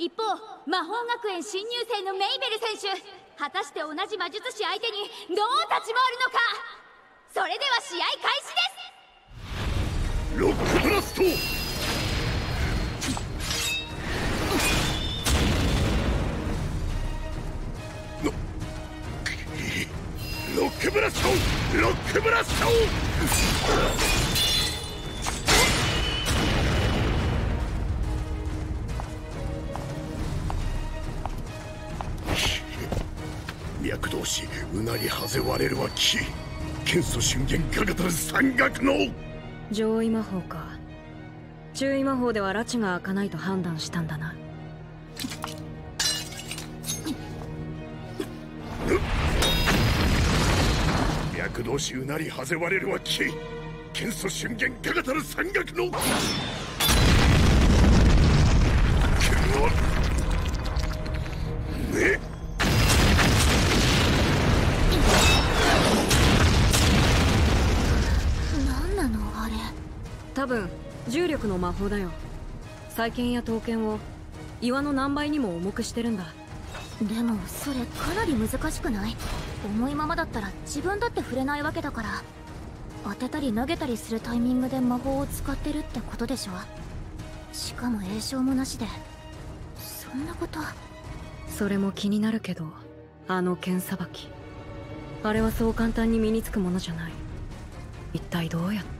一方魔法学園新入生のメイベル選手。果たして同じ魔術師相手にどう立ち回るのか？それでは試合開始です。ロックブラスト。ロックブラストロックブラスト。脈同士うなりはぜ割れるは木元素瞬間かがたる山岳の。上位魔法か注意魔法では拉致が開かないと判断したんだな。脈同士うなりはぜ割れるは木元素瞬間かがたる山岳の。多分重力の魔法だよ。再建や刀剣を岩の何倍にも重くしてるんだ。でもそれかなり難しくない？重いままだったら自分だって触れないわけだから。当てたり投げたりするタイミングで魔法を使ってるってことでしょ？しかも栄唱もなしで。そんなこと。それも気になるけどあの剣さばき。あれはそう簡単に身につくものじゃない。一体どうやって？